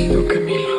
sido caminho.